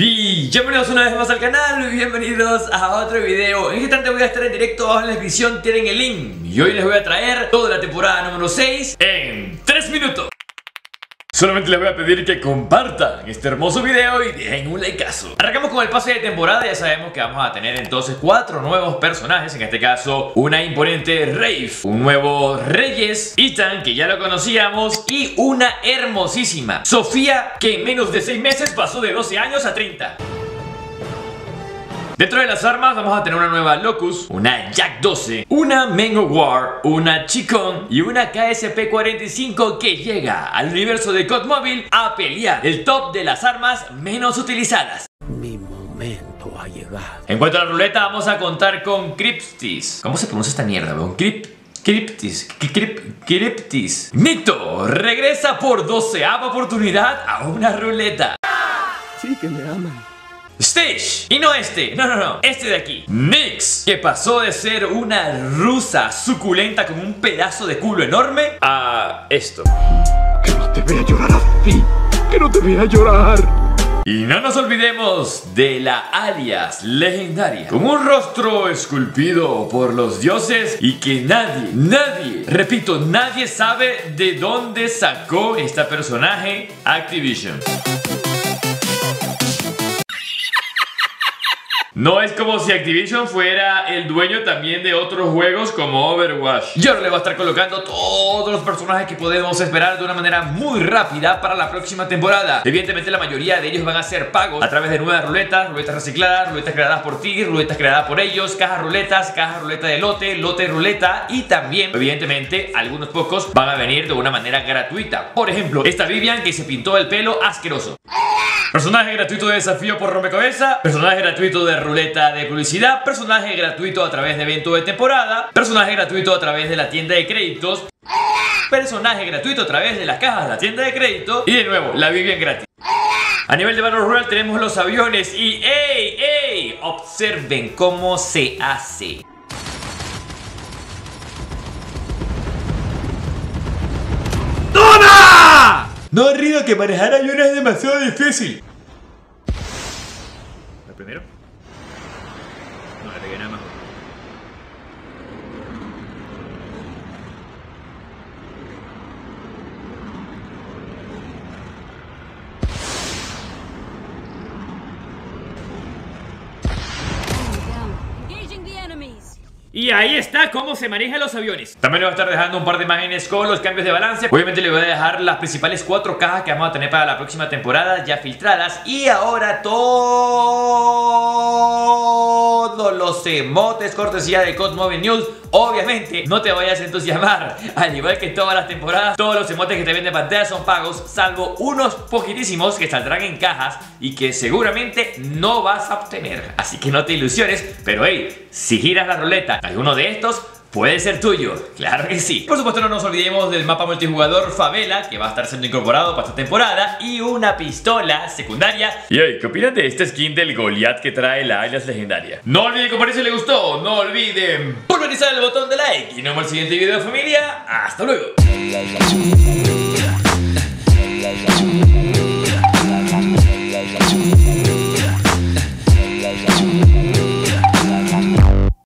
Bienvenidos una vez más al canal, bienvenidos a otro video. En este instante voy a estar en directo, abajo en la descripción tienen el link. Y hoy les voy a traer toda la temporada número 6 en 3 minutos Solamente les voy a pedir que compartan este hermoso video y dejen un likeazo Arrancamos con el pase de temporada, ya sabemos que vamos a tener entonces cuatro nuevos personajes En este caso, una imponente Rafe, un nuevo Reyes, Ethan, que ya lo conocíamos Y una hermosísima Sofía, que en menos de 6 meses pasó de 12 años a 30 Dentro de las armas vamos a tener una nueva Locus, una Jack 12, una Mengo War, una Chicon y una KSP-45 que llega al universo de COD Mobile a pelear el top de las armas menos utilizadas. Mi momento ha llegado. En cuanto a la ruleta vamos a contar con Cryptis. ¿Cómo se pronuncia esta mierda, weón? Crypt... Cryptis, Crypt, Cryptis. Mito regresa por doceava oportunidad a una ruleta. Sí que me aman. Stage. Y no este, no, no, no, este de aquí. Nix Que pasó de ser una rusa suculenta con un pedazo de culo enorme A esto. Que no te vea llorar así. Que no te vea llorar. Y no nos olvidemos de la alias legendaria. Con un rostro esculpido por los dioses Y que nadie, nadie, repito, nadie sabe de dónde sacó esta personaje Activision No es como si Activision fuera el dueño también de otros juegos como Overwatch. Yo le voy a estar colocando todos los personajes que podemos esperar de una manera muy rápida para la próxima temporada. Evidentemente la mayoría de ellos van a ser pagos a través de nuevas ruletas, ruletas recicladas, ruletas creadas por ti, ruletas creadas por ellos, cajas ruletas, cajas ruleta de lote, lote ruleta y también, evidentemente, algunos pocos van a venir de una manera gratuita. Por ejemplo, esta Vivian que se pintó el pelo asqueroso. Personaje gratuito de desafío por rompecabezas, personaje gratuito de ruleta de publicidad, personaje gratuito a través de evento de temporada, personaje gratuito a través de la tienda de créditos, personaje gratuito a través de las cajas de la tienda de crédito y de nuevo, la Vivian gratis. A nivel de Battle Royale tenemos los aviones y ¡ey! ¡ey! Observen cómo se hace. No río que manejar aviones es demasiado difícil. ¿El primero? No, le pegué nada más. Y ahí está cómo se manejan los aviones. También le voy a estar dejando un par de imágenes con los cambios de balance. Obviamente le voy a dejar las principales cuatro cajas que vamos a tener para la próxima temporada ya filtradas. Y ahora todos los emotes cortesía de COD News. Obviamente no te vayas a entusiasmar. Al igual que todas las temporadas Todos los emotes que te ven de pantalla son pagos Salvo unos poquitísimos que saldrán en cajas Y que seguramente no vas a obtener. Así que no te ilusiones Pero hey, si giras la ruleta Alguno de estos puede ser tuyo, claro que sí. Por supuesto no nos olvidemos del mapa multijugador Favela Que va a estar siendo incorporado para esta temporada Y una pistola secundaria. Y hey, ¿qué opinan de este skin del Goliath que trae la alias legendaria? No olviden compartir si les gustó No olviden pulverizar el botón de like. Y nos vemos en el siguiente video familia. Hasta luego